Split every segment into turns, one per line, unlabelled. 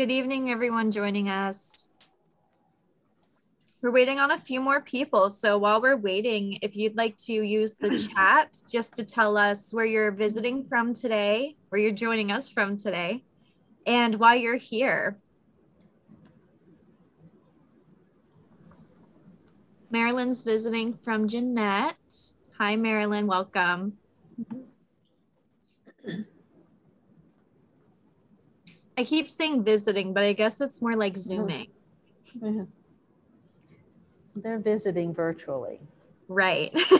Good evening, everyone joining us. We're waiting on a few more people. So while we're waiting, if you'd like to use the chat just to tell us where you're visiting from today, where you're joining us from today, and why you're here. Marilyn's visiting from Jeannette. Hi, Marilyn. Welcome. I keep saying visiting, but I guess it's more like zooming.
They're visiting virtually.
Right.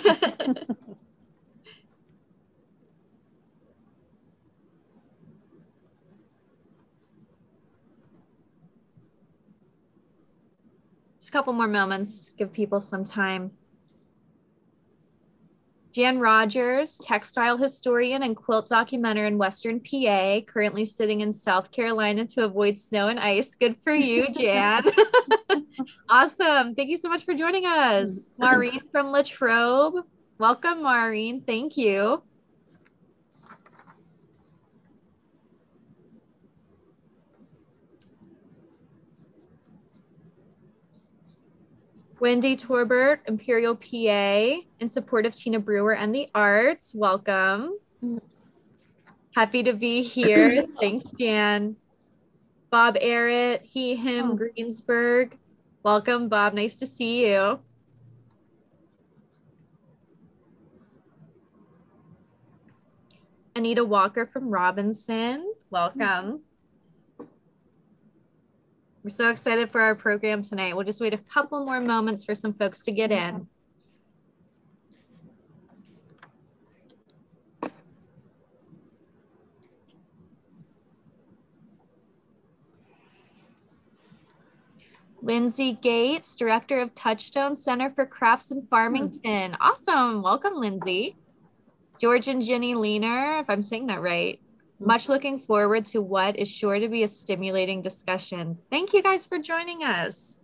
Just a couple more moments, give people some time. Jan Rogers, textile historian and quilt documenter in Western PA, currently sitting in South Carolina to avoid snow and ice. Good for you, Jan. awesome. Thank you so much for joining us. Maureen from Latrobe. Welcome, Maureen. Thank you. Wendy Torbert, Imperial PA, in support of Tina Brewer and the arts. Welcome. Mm-hmm. Happy to be here. Thanks, Jan. Bob Arrett, he, him, oh. Greensburg. Welcome, Bob. Nice to see you. Anita Walker from Robinson. Welcome. Mm-hmm. We're so excited for our program tonight. We'll just wait a couple more moments for some folks to get in. Lindsay Gates, Director of Touchstone Center for Crafts in Farmington. Awesome. Welcome, Lindsay. George and Jenny Leaner, if I'm saying that right. Much looking forward to what is sure to be a stimulating discussion. Thank you guys for joining us.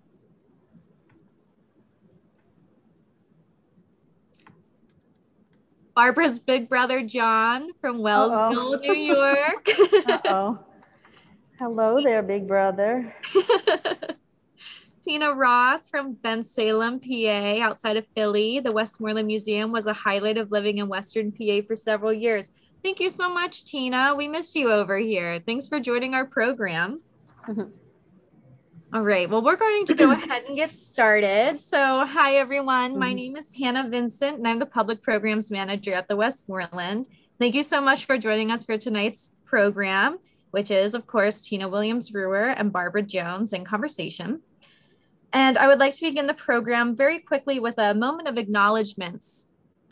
Barbara's big brother, John from Wellsville, Uh-oh. New York.
oh Hello there, big brother.
Tina Ross from Bensalem, PA, outside of Philly. The Westmoreland Museum was a highlight of living in Western PA for several years. Thank you so much, Tina. We missed you over here. Thanks for joining our program. All right. Well, we're going to go ahead and get started. So, hi, everyone. My mm-hmm. name is Hannah Vincent, and I'm the Public Programs Manager at the Westmoreland. Thank you so much for joining us for tonight's program, which is, of course, Tina Williams Brewer and Barbara Jones in conversation. And I would like to begin the program very quickly with a moment of acknowledgements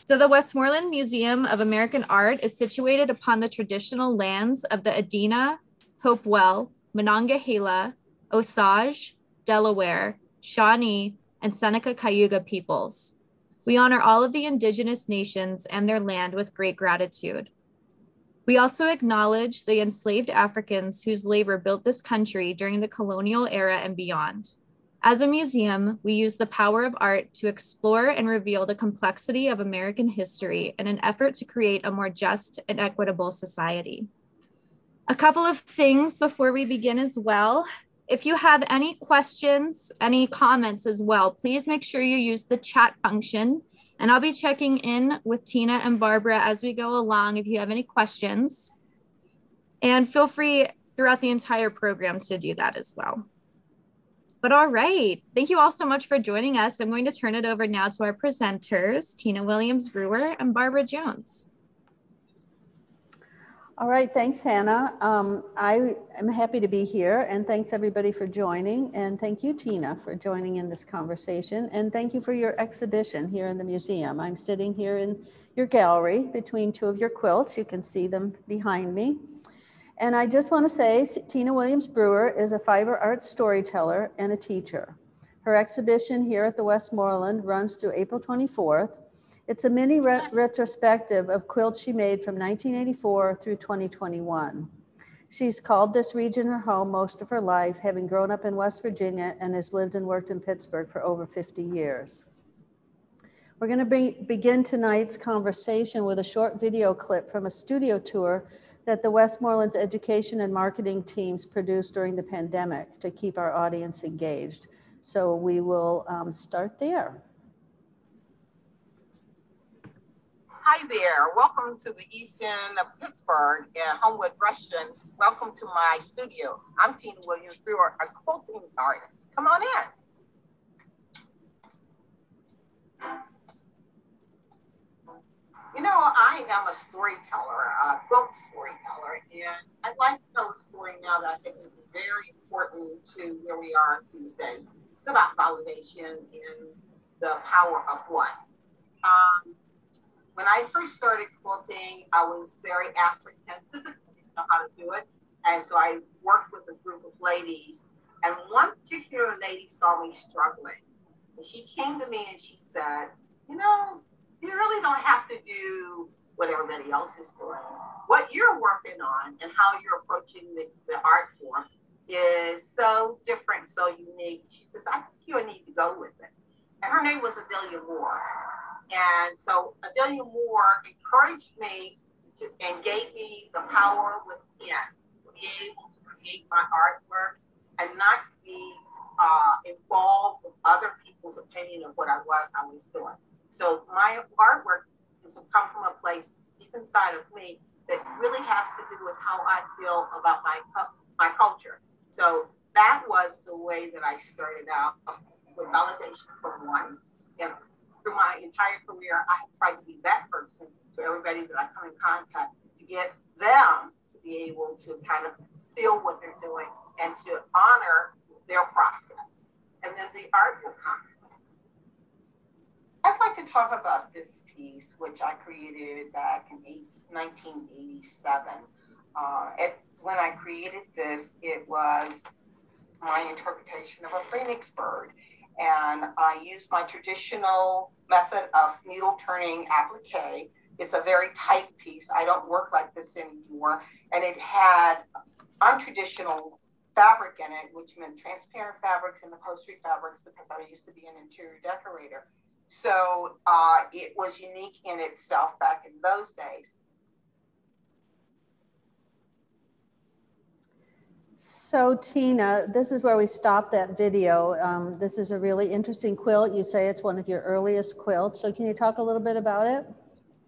so the Westmoreland Museum of American Art is situated upon the traditional lands of the Adena, Hopewell, Monongahela, Osage, Delaware, Shawnee, and Seneca Cayuga peoples. We honor all of the indigenous nations and their land with great gratitude. We also acknowledge the enslaved Africans whose labor built this country during the colonial era and beyond. As a museum, we use the power of art to explore and reveal the complexity of American history in an effort to create a more just and equitable society. A couple of things before we begin as well. If you have any questions, any comments as well, please make sure you use the chat function. And I'll be checking in with Tina and Barbara as we go along if you have any questions. And feel free throughout the entire program to do that as well. But all right, thank you all so much for joining us. I'm going to turn it over now to our presenters, Tina Williams Brewer and Barbara Jones.
All right, thanks, Hannah. Um, I am happy to be here and thanks everybody for joining. And thank you, Tina, for joining in this conversation. And thank you for your exhibition here in the museum. I'm sitting here in your gallery between two of your quilts. You can see them behind me. And I just want to say Tina Williams Brewer is a fiber arts storyteller and a teacher. Her exhibition here at the Westmoreland runs through April 24th. It's a mini re retrospective of quilts she made from 1984 through 2021. She's called this region her home most of her life, having grown up in West Virginia and has lived and worked in Pittsburgh for over 50 years. We're going to be, begin tonight's conversation with a short video clip from a studio tour that the Westmoreland's education and marketing teams produced during the pandemic to keep our audience engaged. So we will um, start there.
Hi there. Welcome to the East End of Pittsburgh and Homewood Brushton. Welcome to my studio. I'm Tina Williams. We are a quilting artist. Come on in. You know, I am a storyteller, a quilt storyteller, and I'd like to tell a story now that I think is very important to where we are these days. It's about validation and the power of one. Um, when I first started quilting, I was very apprehensive. I didn't know how to do it. And so I worked with a group of ladies. And one particular lady saw me struggling. She came to me and she said, You know, you really don't have to do what everybody else is doing. What you're working on and how you're approaching the, the art form is so different, so unique. She says, I think you need to go with it. And her name was Adelia Moore. And so Adelia Moore encouraged me to, and gave me the power within to be able to create my artwork and not be uh, involved with other people's opinion of what I was I was doing. So my artwork has come from a place deep inside of me that really has to do with how I feel about my my culture. So that was the way that I started out with validation from one. And through my entire career, I have tried to be that person to everybody that I come in contact to get them to be able to kind of feel what they're doing and to honor their process. And then the art will come. I'd like to talk about this piece, which I created back in 1987. Uh, it, when I created this, it was my interpretation of a phoenix bird and I used my traditional method of needle turning applique. It's a very tight piece. I don't work like this anymore. And it had untraditional fabric in it, which meant transparent fabrics and upholstery fabrics because I used to be an interior decorator. So uh, it was unique in itself back in those days.
So Tina, this is where we stopped that video. Um, this is a really interesting quilt. You say it's one of your earliest quilts. So can you talk a little bit about it?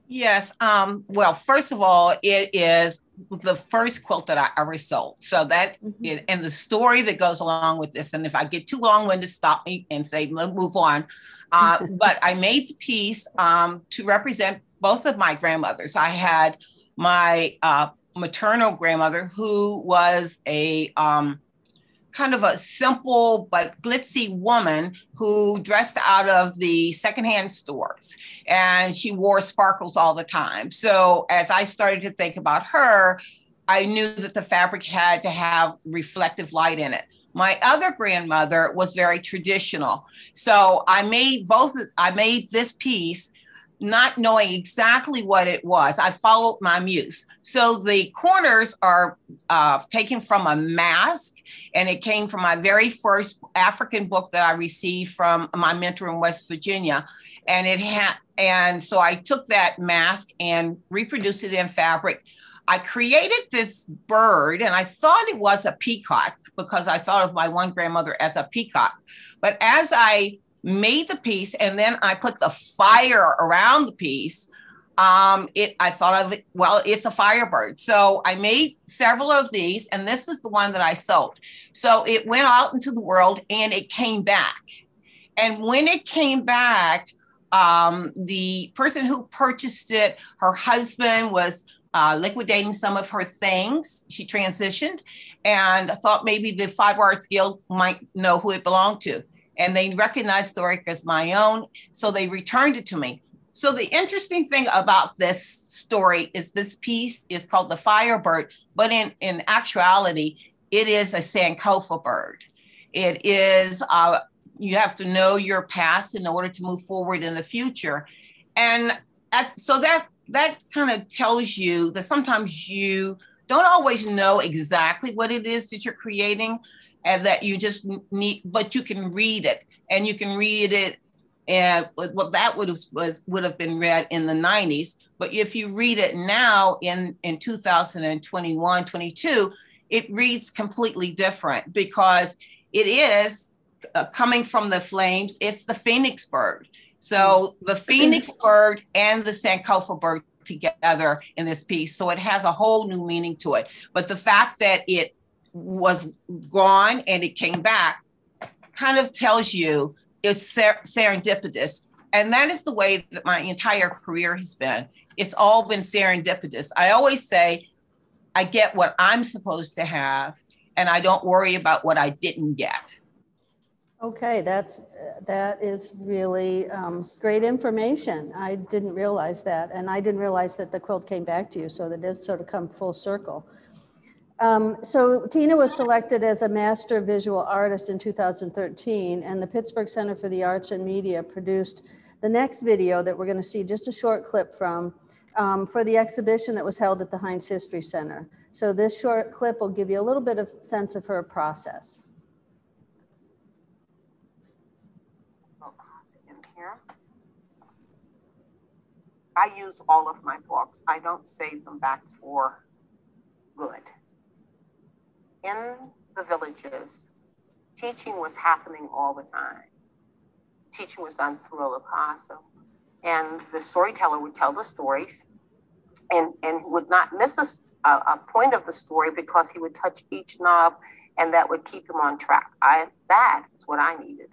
Yes. Um, well, first of all, it is the first quilt that I ever sold. So that mm-hmm. is, and the story that goes along with this. And if I get too long-winded, stop me and say, let's move on. Uh, but I made the piece um, to represent both of my grandmothers. I had my uh, maternal grandmother who was a um, kind of a simple but glitzy woman who dressed out of the secondhand stores and she wore sparkles all the time. So as I started to think about her, I knew that the fabric had to have reflective light in it. My other grandmother was very traditional. So I made both, I made this piece not knowing exactly what it was. I followed my muse. So the corners are uh, taken from a mask, and it came from my very first African book that I received from my mentor in West Virginia. And it had, and so I took that mask and reproduced it in fabric. I created this bird, and I thought it was a peacock because I thought of my one grandmother as a peacock. But as I made the piece and then I put the fire around the piece. Um, it I thought of it, well, it's a firebird. So I made several of these, and this is the one that I sold. So it went out into the world and it came back. And when it came back, um, the person who purchased it, her husband was uh, liquidating some of her things. She transitioned and I thought maybe the Fiber Arts Guild might know who it belonged to and they recognized the work as my own. So they returned it to me. So the interesting thing about this story is this piece is called the Firebird, but in, in actuality, it is a Sankofa bird. It is, uh, you have to know your past in order to move forward in the future. And at, so that that kind of tells you that sometimes you don't always know exactly what it is that you're creating, and that you just need, but you can read it and you can read it. And well, that would have was would have been read in the 90s,
But if you read it now in, in 2021, 22, it reads completely different because it is uh, coming from the flames. It's the phoenix bird. So the phoenix bird and the Sankofa bird together in this piece. So it has a whole new meaning to it. But the fact that it was gone and it came back kind of tells you it's ser- serendipitous. And that is the way that my entire career has been. It's all been serendipitous. I always say, I get what I'm supposed to have, and I don't worry about what I didn't get.
Okay, that's that is really um, great information. I didn't realize that, and I didn't realize that the quilt came back to you, so that does sort of come full circle. Um, so Tina was selected as a master visual artist in 2013, and the Pittsburgh Center for the Arts and Media produced the next video that we're going to see just a short clip from um, for the exhibition that was held at the Heinz History Center. So this short clip will give you a little bit of sense of her process.
I use all of my books. I don't save them back for good. In the villages, teaching was happening all the time. Teaching was done through a Lukasa. And the storyteller would tell the stories and, and would not miss a, a point of the story because he would touch each knob and that would keep him on track. I, that is what I needed,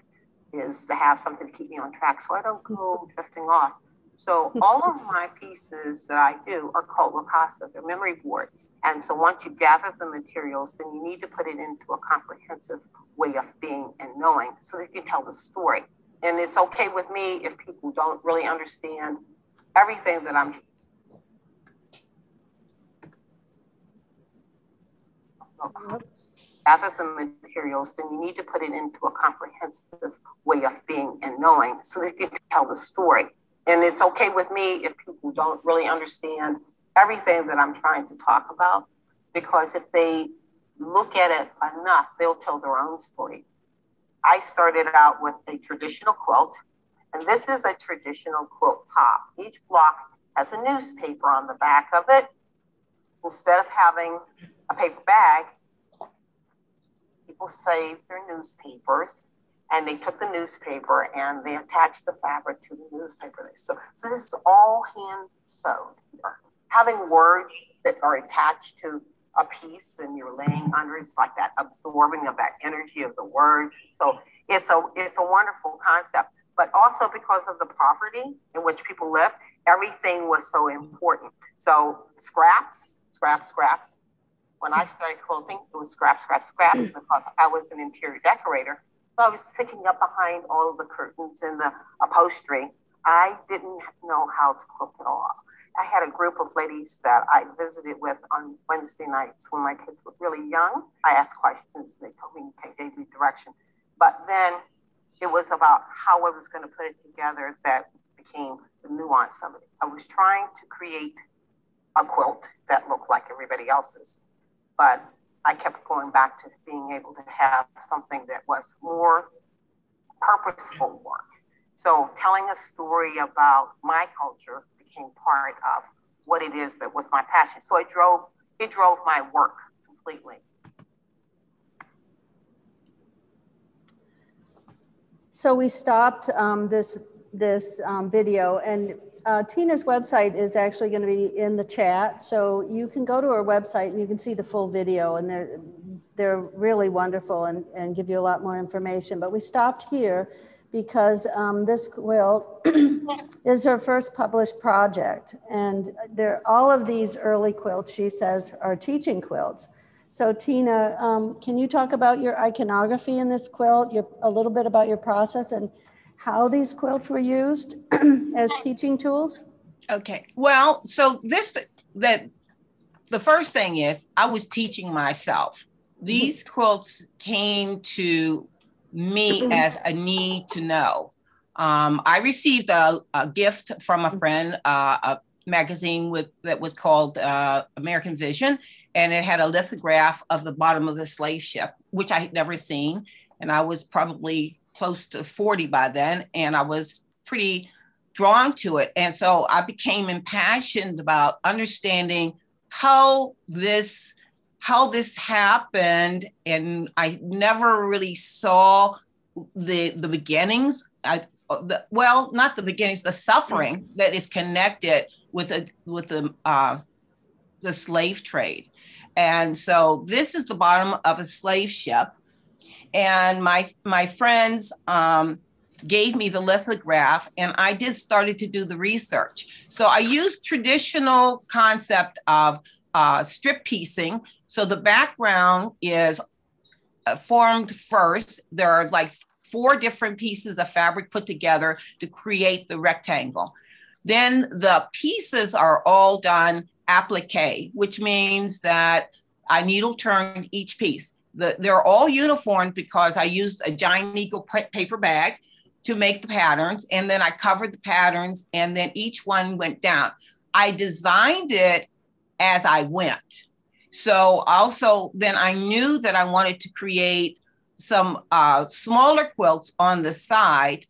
is to have something to keep me on track so I don't go drifting off. So all of my pieces that I do are called Lukasa. They're memory boards. And so once you gather the materials, then you need to put it into a comprehensive way of being and knowing so that you can tell the story. And it's okay with me if people don't really understand everything that I'm gather the materials, then you need to put it into a comprehensive way of being and knowing so that you can tell the story. And it's okay with me if people don't really understand everything that I'm trying to talk about, because if they look at it enough, they'll tell their own story. I started out with a traditional quilt, and this is a traditional quilt top. Each block has a newspaper on the back of it. Instead of having a paper bag, people save their newspapers and they took the newspaper and they attached the fabric to the newspaper. So, so this is all hand sewed. Having words that are attached to a piece and you're laying under it's like that absorbing of that energy of the words. So it's a it's a wonderful concept. But also because of the poverty in which people live, everything was so important. So scraps, scraps, scraps. When I started quilting, it was scraps, scraps, scraps because I was an interior decorator so I was picking up behind all the curtains and the upholstery. I didn't know how to cook at all. I had a group of ladies that I visited with on Wednesday nights when my kids were really young. I asked questions, they told me, okay, gave me direction. But then it was about how I was going to put it together that became the nuance of it. I was trying to create a quilt that looked like everybody else's, but I kept going back to being able to have something that was more purposeful work. So telling a story about my culture became part of what it is that was my passion. So it drove it drove my work completely.
So we stopped um, this this um, video and uh, Tina's website is actually going to be in the chat. So you can go to her website and you can see the full video and they're, they're really wonderful and, and give you a lot more information. But we stopped here because um, this quilt is her first published project. And there, all of these early quilts, she says, are teaching quilts. So Tina, um, can you talk about your iconography in this quilt, your, a little bit about your process and how these quilts were used as teaching tools?
Okay. Well, so this that the first thing is I was teaching myself. These quilts came to me as a need to know. Um, I received a, a, gift from a friend, uh, a magazine with that was called uh, American Vision, and it had a lithograph of the bottom of the slave ship, which I had never seen. And I was probably close to 40 by then, and I was pretty
drawn to it. And so I became impassioned about understanding how this how this happened and I never really saw the the beginnings. I the, well not the beginnings the suffering that is connected with a with the uh, the slave trade. And so this is the bottom of a slave ship and my my friends um, gave me the lithograph and i just started to do the research. So i used traditional concept of uh, strip piecing. So the background is uh, formed first. There are like four different pieces of fabric put together to create the rectangle. Then the pieces are all done applique which means that i needle turned each piece the, they're all uniform because I used a giant eagle paper bag to make the patterns. And then I covered the patterns and then each one went down. I designed it as I went. So also then I knew that I wanted to create some uh, smaller quilts on the side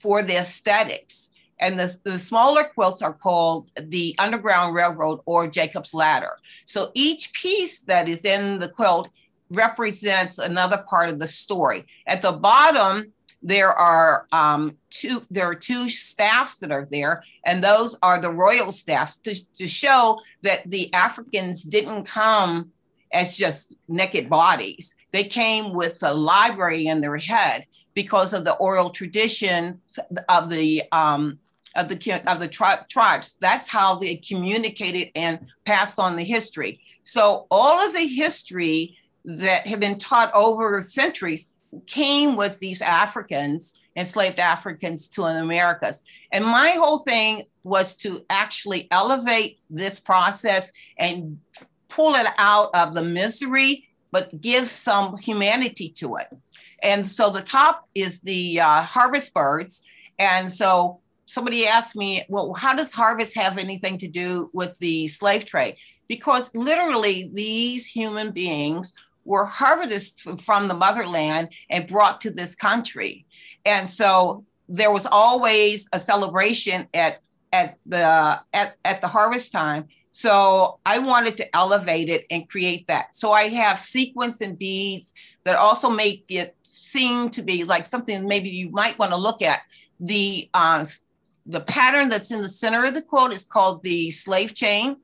for the aesthetics. And the, the smaller quilts are called the Underground Railroad or Jacob's Ladder. So each piece that is in the quilt represents another part of the story. At the bottom, there are um, two there are two staffs that are there and those are the royal staffs to, to show that the africans didn't come as just naked bodies. They came with a library in their head because of the oral tradition of the um, of the of the tri- tribes. That's how they communicated and passed on the history. So all of the history that have been taught over centuries came with these Africans, enslaved Africans to the Americas. And my whole thing was to actually elevate this process and pull it out of the misery, but give some humanity to it. And so the top is the uh, harvest birds. And so somebody asked me, well, how does harvest have anything to do with the slave trade? Because literally, these human beings were harvested from the motherland and brought to this country. And so there was always a celebration at at the at, at the harvest time. So I wanted to elevate it and create that. So I have sequins and beads that also make it seem to be like something maybe you might want to look at. The uh, the pattern that's in the center of the quote is called the slave chain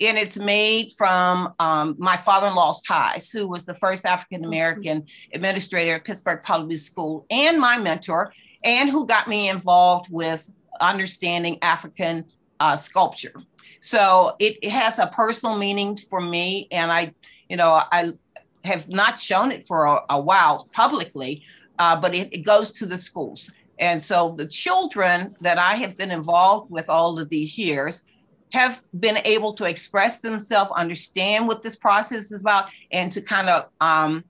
and it's made from um, my father-in-law's ties, who was the first African American administrator at Pittsburgh Public School, and my mentor, and who got me involved with understanding African uh, sculpture. So it, it, has a personal meaning for me, and I, you know, I have not shown it for a, a while publicly, uh, but it, it goes to the schools. And so the children that I have been involved with all of these years have been able to express themselves, understand what this process is about, and to kind of um,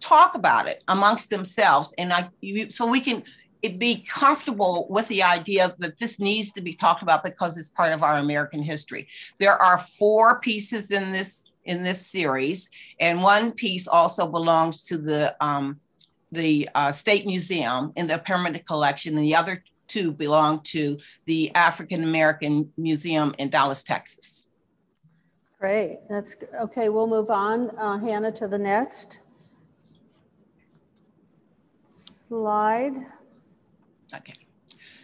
talk about it amongst themselves. And I, so we can be comfortable with the idea that this needs to be talked about because it's part of our American history. There are four pieces in this in this series, and one piece also belongs to the um, the uh, State Museum in the permanent collection, and the other two belong to the African American Museum in Dallas, Texas.
Great. That's okay. We'll move on, uh, Hannah, to the next slide.
Okay.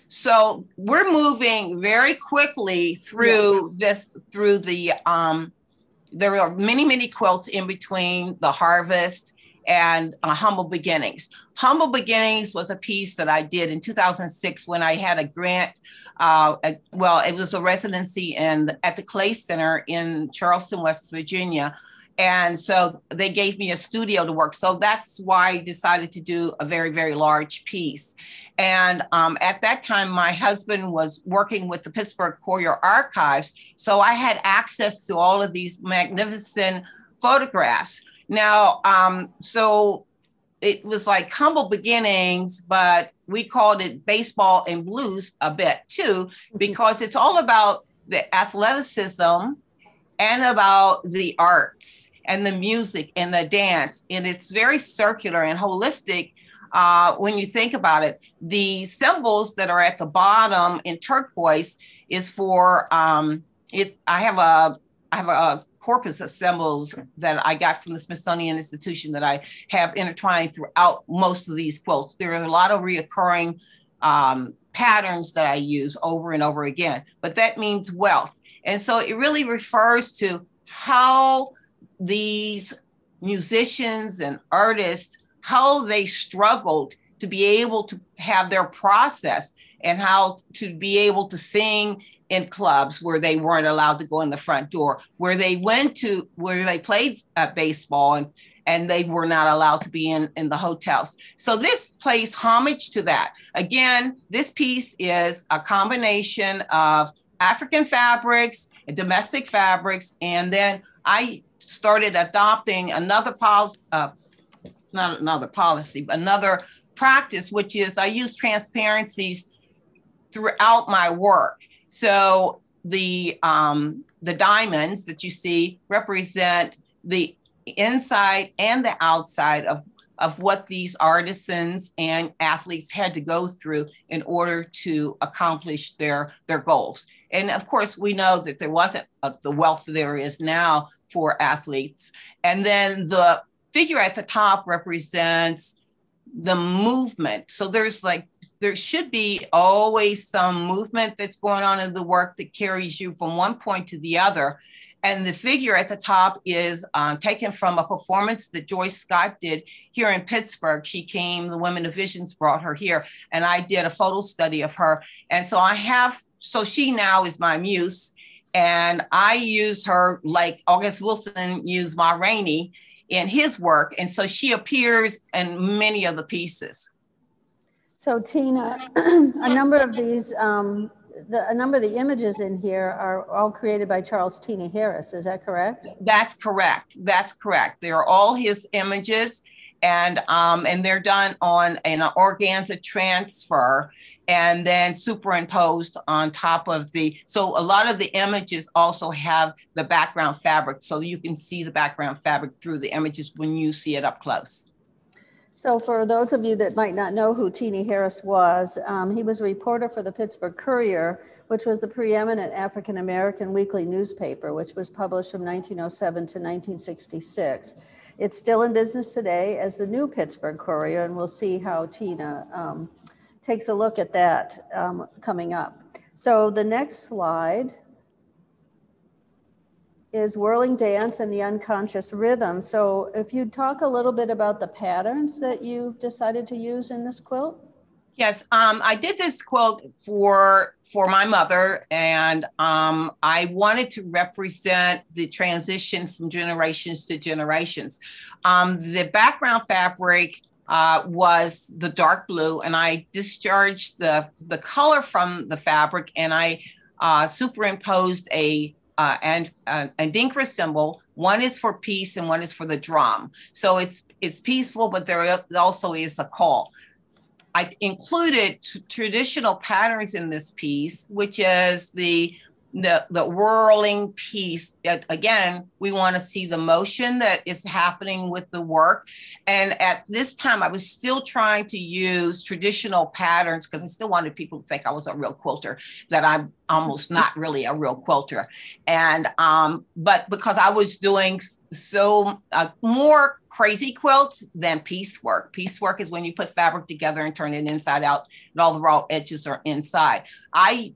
So we're moving very quickly through yeah. this, through the, um, there are many, many quilts in between the harvest and uh, Humble Beginnings. Humble Beginnings was a piece that I did in 2006 when I had a grant. Uh, a, well, it was a residency in at the Clay Center in Charleston, West Virginia. And so they gave me a studio to work. So that's why I decided to do a very, very large piece. And um, at that time, my husband was working with the Pittsburgh Courier Archives. So I had access to all of these magnificent photographs. Now, um, so it was like humble beginnings, but we called it baseball and blues a bit too, because it's all about the athleticism and about the arts and the music and the dance. And it's very circular and holistic uh, when you think about it, the symbols that are at the bottom in turquoise is for um, it. I have a I have a corpus of symbols that I got from the Smithsonian Institution that I have intertwined throughout most of these quotes. There are a lot of reoccurring um, patterns that I use over and over again, but that means wealth. And so it really refers to how these musicians and artists, how they struggled to be able to have their process and how to be able to sing in clubs where they weren't allowed to go in the front door, where they went to where they played uh, baseball and and they were not allowed to be in, in the hotels. So this pays homage to that. Again, this piece is a combination of African fabrics, domestic fabrics, and then I started adopting another policy, uh, not another policy, but another practice, which is I use transparencies throughout my work. So the um, the diamonds that you see represent the inside and the outside of of what these artisans and athletes had to go through in order to accomplish their their goals. And of course, we know that there wasn't a, the wealth there is now for athletes. And then the figure at the top represents the movement. So there's like, there should be always some movement that's going on in the work that carries you from one point to the other. And the figure at the top is uh, taken from a performance that Joyce Scott did here in Pittsburgh. She came, the Women of Visions brought her here, and I did a photo study of her. And so I have, so she now is my muse, and I use her like August Wilson used Ma Rainey in his work. And so she appears in many of the pieces.
So Tina, a number of these, um, the, a number of the images in here are all created by Charles Teenie Harris. Is that correct?
That's correct. That's correct. They're all his images and um, and they're done on an organza transfer and then superimposed on top of the so a lot of the images also have the background fabric so you can see the background fabric through the images when you see it up close
so for those of you that might not know who Teenie Harris was, um, he was a reporter for the Pittsburgh Courier, which was the preeminent African American weekly newspaper, which was published from 1907 to 1966. It's still in business today as the New Pittsburgh Courier, and we'll see how Tina um, takes a look at that um, coming up. So the next slide is whirling dance and the unconscious rhythm. So if you talk a little bit about the patterns that you decided to use in this quilt.
Yes, um, I did this quilt for for my mother, and um, I wanted to represent the transition from generations to generations. Um, the background fabric uh, was the dark blue, and I discharged the the color from the fabric, and I uh, superimposed a uh, and uh, Adinkra symbol. One is for peace, and one is for the drum. So it's it's peaceful, but there also is a call. I included t- traditional patterns in this piece, which is the the the whirling piece again we want to see the motion that is happening with the work and at this time i was still trying to use traditional patterns because i still wanted people to think i was a real quilter that i'm almost not really a real quilter and um but because i was doing so uh, more crazy quilts than piecework. Piecework is when you put fabric together and turn it inside out, and all the raw edges are inside. I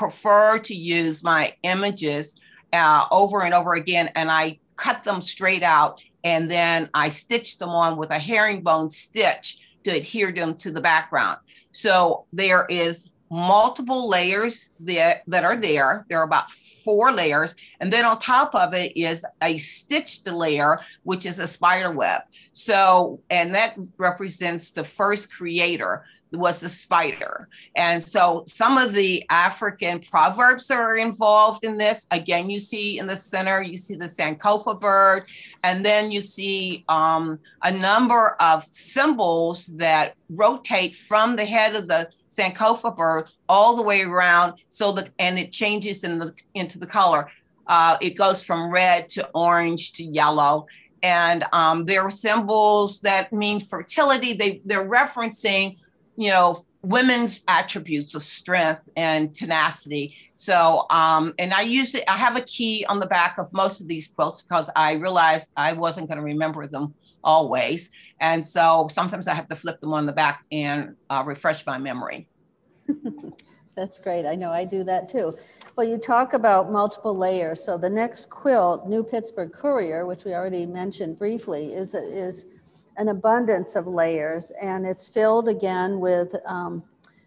prefer to use my images uh, over and over again, and I cut them straight out, and then I stitch them on with a herringbone stitch to adhere them to the background. So there is multiple layers that, that are there. There are about four layers. And then on top of it is a stitched layer, which is a spider web. So, and that represents the first creator was the spider. And so some of the African proverbs are involved in this. Again, you see in the center, you see the Sankofa bird, and then you see um, a number of symbols that rotate from the head of the Sankofa bird all the way around. So that, and it changes in the, into the color. Uh, it goes from red to orange to yellow and um, they're symbols that mean fertility. They they're referencing, you know, women's attributes of strength and tenacity. So, um, and I usually I have a key on the back of most of these quilts because I realized I wasn't going to remember them always, and so sometimes I have to flip them on the back and uh, refresh my memory.
That's great. I know I do that too. Well, you talk about multiple layers. So the next quilt, New Pittsburgh Courier, which we already mentioned briefly, is, is an abundance of layers. And it's filled again with um,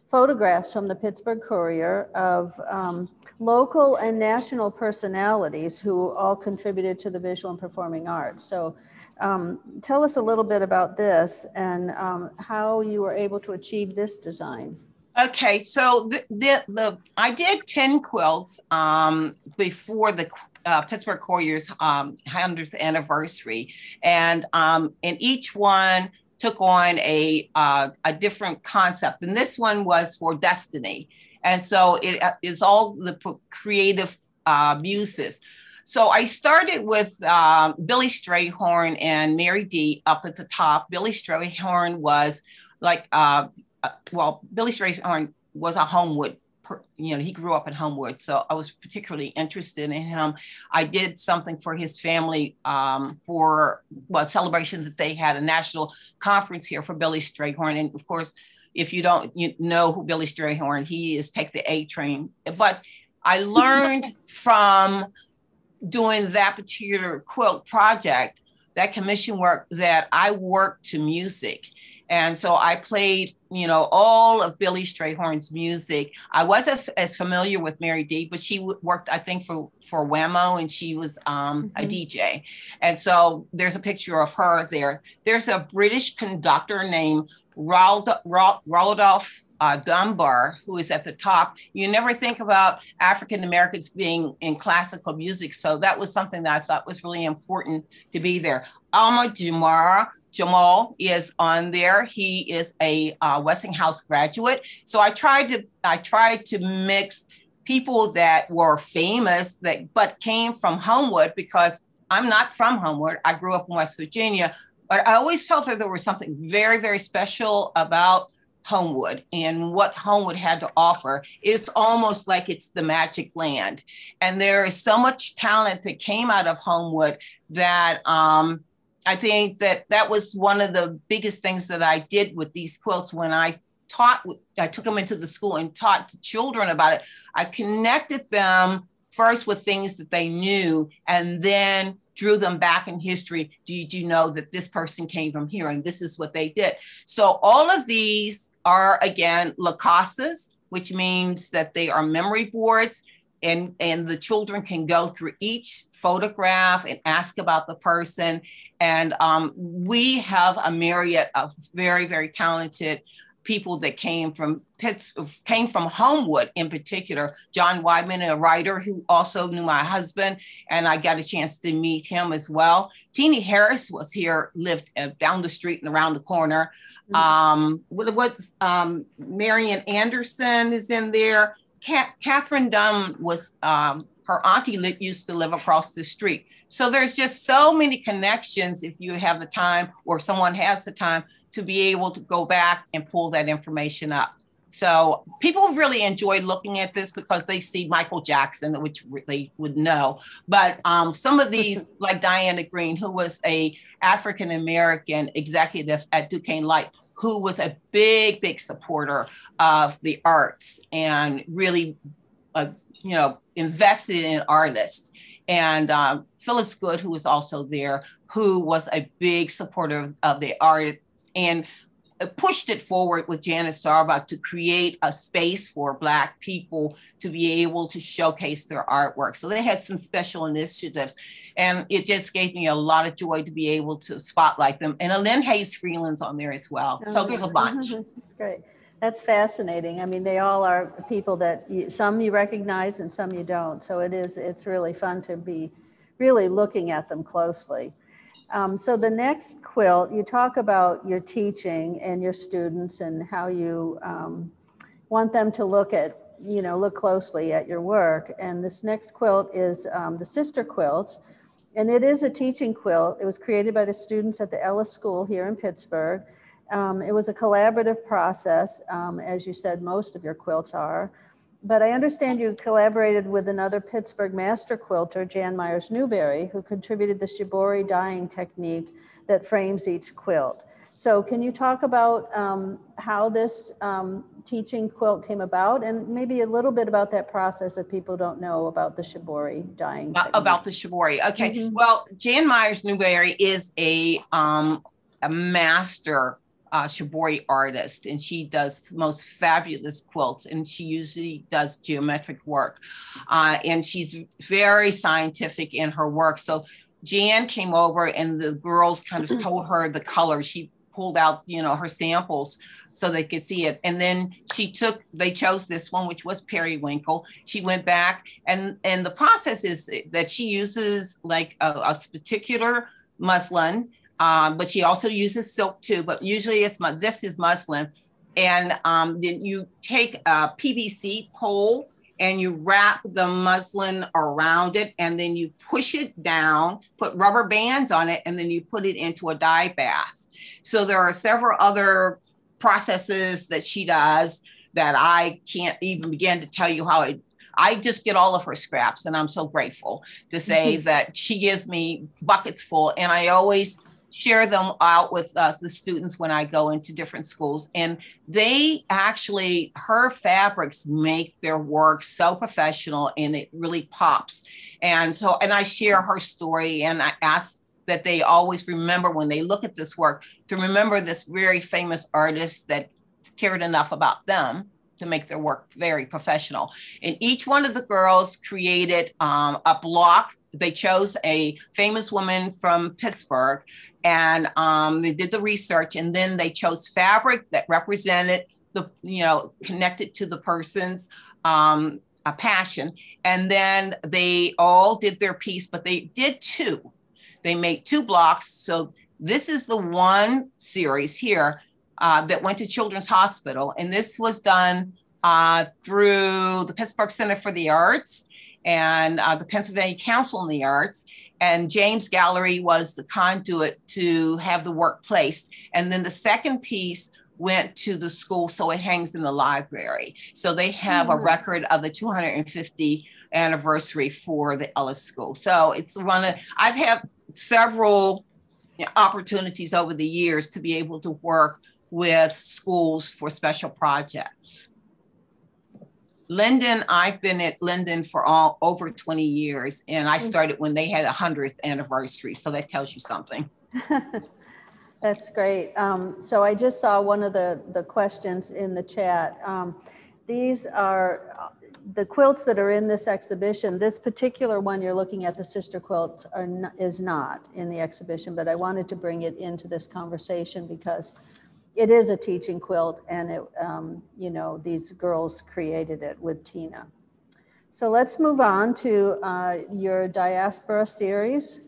photographs from the Pittsburgh Courier of um, local and national personalities who all contributed to the visual and performing arts. So um, tell us a little bit about this and um, how you were able to achieve this design.
Okay, so the, the, the I did 10 quilts um, before the uh, Pittsburgh Courier's um, 100th anniversary. And, um, and each one took on a, uh, a different concept. And this one was for destiny. And so it uh, all the creative uh, muses. So I started with uh, Billy Strayhorn and Mary Dee up at the top. Billy Strayhorn was like uh, uh, well, Billy Strayhorn was a Homewood, you know, he grew up in Homewood. So I was particularly interested in him. I did something for his family um, for well, celebration that they had a national conference here for Billy Strayhorn. And of course, if you don't you know who Billy Strayhorn, he is Take the A Train. But I learned from doing that particular quilt project, that commission work, that I work to music. And so I played, you know, all of Billy Strayhorn's music. I wasn't as familiar with Mary Dee, but she worked, I think, for for Wham-O, and she was um, mm-hmm. a DJ. And so there's a picture of her there. There's a British conductor named Rudolph uh, Dunbar, who is at the top. You never think about African Americans being in classical music. So that was something that I thought was really important to be there. Ahmad Jamal, Jamal is on there. He is a uh, Westinghouse graduate. So I tried to I tried to mix people that were famous that but came from Homewood because I'm not from Homewood. I grew up in West Virginia, but I always felt that there was something very very special about Homewood and what Homewood had to offer. It's almost like it's the magic land, and there is so much talent that came out of Homewood that. Um, I think that that was one of the biggest things that I did with these quilts when I taught, I took them into the school and taught the children about it. I connected them first with things that they knew and then drew them back in history. Do you, do you know that this person came from here and this is what they did? So all of these are again Lukasas, which means that they are memory boards and, and the children can go through each photograph and ask about the person and um, we have a myriad of very, very talented people that came from Pitts, came from Homewood in particular. John Wideman, a writer who also knew my husband, and I got a chance to meet him as well. Teenie Harris was here, lived uh, down the street and around the corner. Mm-hmm. Um, what, what um, Marian Anderson is in there. Catherine Dunn was um, her auntie used to live across the street. So there's just so many connections if you have the time or someone has the time to be able to go back and pull that information up. So people really enjoy looking at this because they see Michael Jackson, which they would know. But um, some of these, like Diana Green, who was a African American executive at Duquesne Light, who was a big, big supporter of the arts and really, uh, you know, invested in artists and um, Phyllis Good, who was also there, who was a big supporter of the art and pushed it forward with Janet Starbuck to create a space for Black people to be able to showcase their artwork. So they had some special initiatives. And it just gave me a lot of joy to be able to spotlight them. And Lynne Hayes Freeland's on there as well. Oh, so there's a bunch.
That's great. That's fascinating. I mean, they all are people that you, some you recognize and some you don't. So it is, it's really fun to be really looking at them closely. Um, so the next quilt, you talk about your teaching and your students and how you um, want them to look at, you know, look closely at your work. And this next quilt is um, the sister quilts. And it is a teaching quilt. It was created by the students at the Ellis School here in Pittsburgh. Um, it was a collaborative process, um, as you said, most of your quilts are. But I understand you collaborated with another Pittsburgh master quilter, Jan Myers Newbury, who contributed the shibori dyeing technique that frames each quilt. So can you talk about um, how this um, teaching quilt came about and maybe a little bit about that process if people don't know about the shibori dyeing?
Uh, about the shibori. Okay. Mm-hmm. Well, Jan Myers Newbury is a, um, a master uh, shibori artist and she does most fabulous quilts and she usually does geometric work uh, and she's very scientific in her work so jan came over and the girls kind of told her the colors she pulled out, you know, her samples so they could see it. And then she took, they chose this one, which was periwinkle. She went back and, and the process is that she uses like a, a particular muslin, um, but she also uses silk too, but usually it's, this is muslin. And um, then you take a PVC pole and you wrap the muslin around it and then you push it down, put rubber bands on it, and then you put it into a dye bath. So there are several other processes that she does that I can't even begin to tell you how I I just get all of her scraps and I'm so grateful to say mm-hmm. that she gives me buckets full and I always share them out with uh, the students when I go into different schools. And they actually, her fabrics make their work so professional and it really pops. And so, and I share her story and I ask that they always remember when they look at this work to remember this very famous artist that cared enough about them to make their work very professional. And each one of the girls created um, a block. They chose a famous woman from Pittsburgh and um, they did the research and then they chose fabric that represented the, you know, connected to the person's um, a passion. And then they all did their piece, but they did two. They made two blocks. So this is the one series here uh, that went to Children's Hospital. And this was done uh, through the Pittsburgh Center for the Arts and uh, the Pennsylvania Council on the Arts. And James Gallery was the conduit to have the work placed. And then the second piece went to the school, so it hangs in the library. So they have a hmm. record of the 250 anniversary for the Ellis School. So it's one of I've had several opportunities over the years to be able to work with schools for special projects. Linden, I've been at Linden for all over 20 years, and I mm. started when they had a 100th anniversary. So that tells you something.
That's great. Um, so I just saw one of the, the questions in the chat. Um, these are the quilts that are in this exhibition, this particular one you're looking at, the sister quilt, are not, is not in the exhibition, but I wanted to bring it into this conversation because it is a teaching quilt and it, um, you know, these girls created it with Tina. So let's move on to uh, your diaspora series.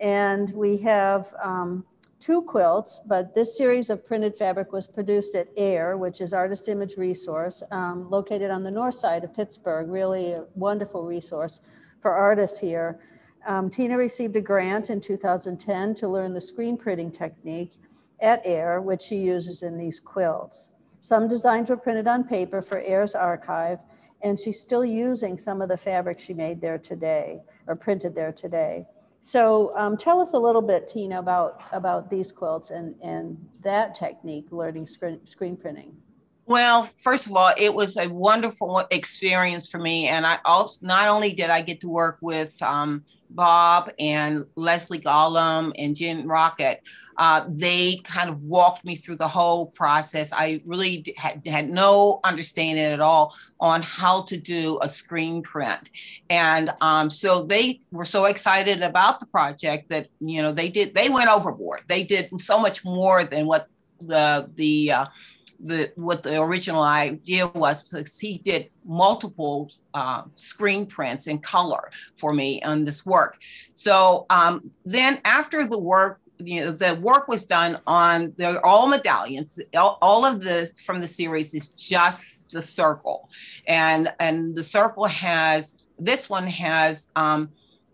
And we have um, two quilts, but this series of printed fabric was produced at AIR, which is Artist Image Resource, um, located on the north side of Pittsburgh, really a wonderful resource for artists here. Um, Tina received a grant in 2010 to learn the screen printing technique at AIR, which she uses in these quilts. Some designs were printed on paper for AIR's archive, and she's still using some of the fabric she made there today, or printed there today. So um, tell us a little bit, Tina, about, about these quilts and, and that technique, learning screen, screen printing.
Well, first of all, it was a wonderful experience for me. And I also, not only did I get to work with um, Bob and Leslie Golomb and Jen Rocket, uh, they kind of walked me through the whole process. I really had, had no understanding at all on how to do a screen print. And um, so they were so excited about the project that, you know, they did, they went overboard. They did so much more than what the, the, uh, the what the original idea was because he did multiple uh, screen prints in color for me on this work. So um, then after the work you know the work was done on they're all medallions all, all of this from the series is just the circle. And and the circle has this one has um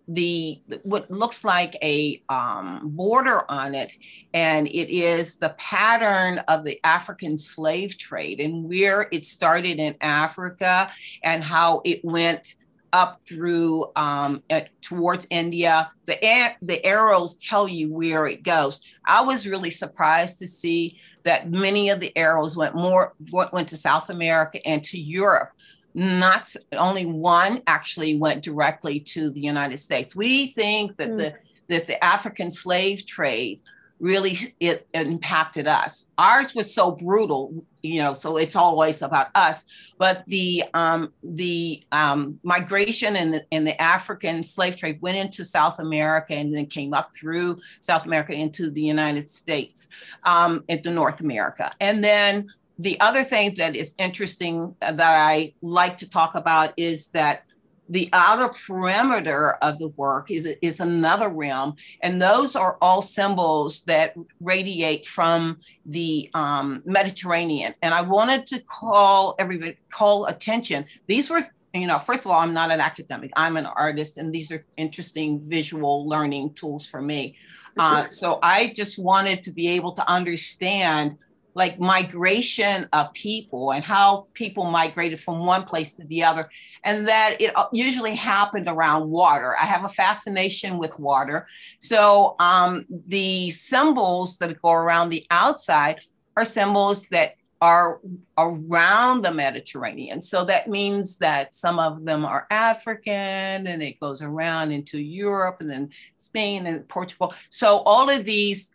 the what looks like a um, border on it, and it is the pattern of the African slave trade and where it started in Africa and how it went up through um, at, towards India. The the arrows tell you where it goes. I was really surprised to see that many of the arrows went more went to South America and to Europe not only one actually went directly to the United States. We think that mm. the that the African slave trade really it impacted us. Ours was so brutal, you know, so it's always about us. But the um, the um, migration and the, and the African slave trade went into South America and then came up through South America into the United States, um, into North America, and then the other thing that is interesting that I like to talk about is that the outer perimeter of the work is, is another realm. And those are all symbols that radiate from the um, Mediterranean. And I wanted to call everybody, call attention. These were, you know, first of all, I'm not an academic, I'm an artist, and these are interesting visual learning tools for me. Uh, so I just wanted to be able to understand like migration of people and how people migrated from one place to the other and that it uh, usually happened around water. I have a fascination with water. So um, the symbols that go around the outside are symbols that are around the mediterranean. So that means that some of them are african and it goes around into europe and then spain and portugal. So all of these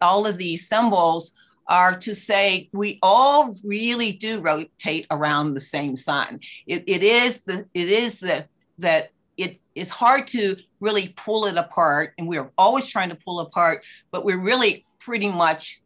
all of these symbols are to say we all really do rotate around the same sun. It, it is the it is the that it is hard to really pull it apart, and we're always trying to pull apart, but we're really pretty much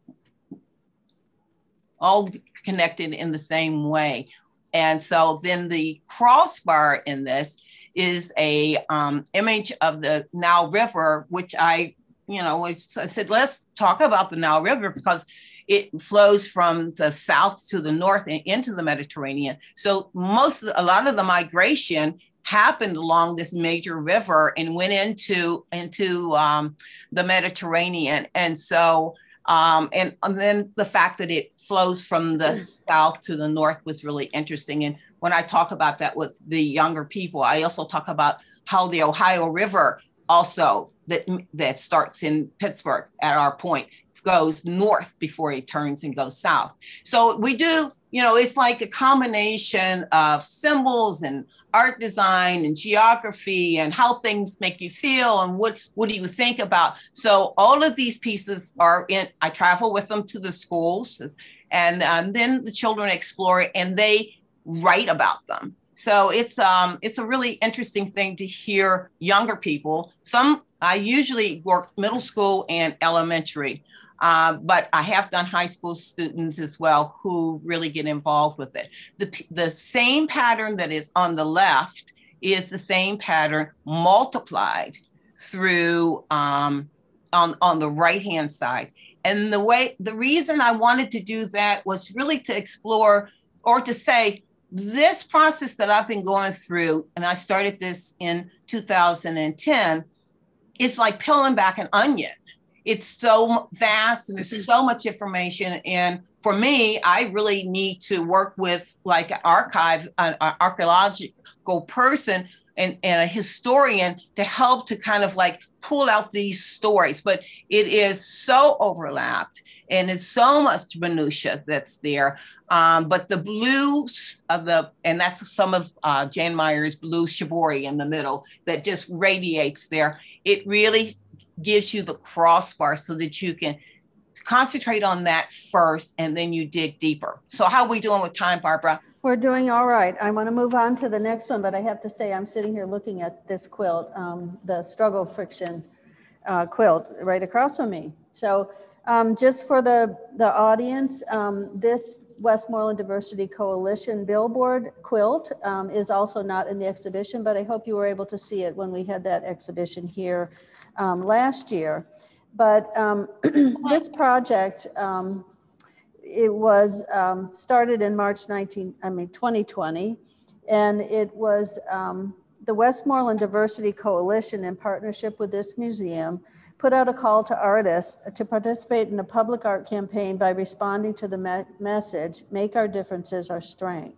all connected in the same way. And so then the crossbar in this is a um, image of the Nile River, which I, you know, I said, let's talk about the Nile River because it flows from the south to the north and into the Mediterranean. So most, the, a lot of the migration happened along this major river and went into into um, the Mediterranean. And so, um, and, and then the fact that it flows from the south to the north was really interesting. And when I talk about that with the younger people, I also talk about how the Ohio River also that that starts in Pittsburgh at our point goes north before it turns and goes south. So we do, you know, it's like a combination of symbols and art design and geography and how things make you feel and what what do you think about. So all of these pieces are in. I travel with them to the schools, and um, then the children explore and they write about them. So it's um it's a really interesting thing to hear younger people. Some I usually work middle school and elementary. Uh, but I have done high school students as well who really get involved with it. The, the same pattern that is on the left is the same pattern multiplied through um, on, on the right hand side. And the way the reason I wanted to do that was really to explore or to say this process that I've been going through, and I started this in 2010, is like peeling back an onion it's so vast and there's mm-hmm. so much information. And for me, I really need to work with like an archive, an, an archaeological person and, and a historian to help to kind of like pull out these stories. But it is so overlapped and it's so much minutia that's there. Um, but the blues of the, and that's some of uh, Jan Myers' blue shibori in the middle that just radiates there. It really gives you the crossbar so that you can concentrate on that first and then you dig deeper. So how are we doing with time, Barbara?
We're doing all right. I want to move on to the next one, but I have to say I'm sitting here looking at this quilt, um, the struggle friction uh, quilt right across from me. So um, just for the, the audience, um, this Westmoreland Diversity Coalition billboard quilt um, is also not in the exhibition, but I hope you were able to see it when we had that exhibition here um, last year. But um, this project, um, it was um, started in March 19, I mean 2020, and it was the Westmoreland Diversity Coalition, in partnership with this museum, put out a call to artists to participate in a public art campaign by responding to the me message, Make Our Differences Our Strength.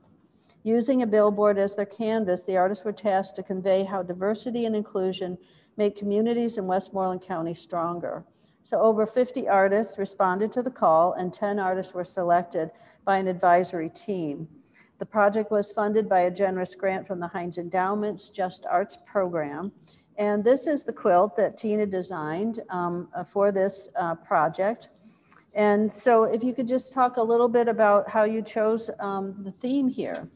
Using a billboard as their canvas, the artists were tasked to convey how diversity and inclusion make communities in Westmoreland County stronger. So over 50 artists responded to the call and 10 artists were selected by an advisory team. The project was funded by a generous grant from the Heinz Endowment's Just Arts program. And this is the quilt that Tina designed um, uh, for this uh, project. And so if you could just talk a little bit about how you chose um, the theme here.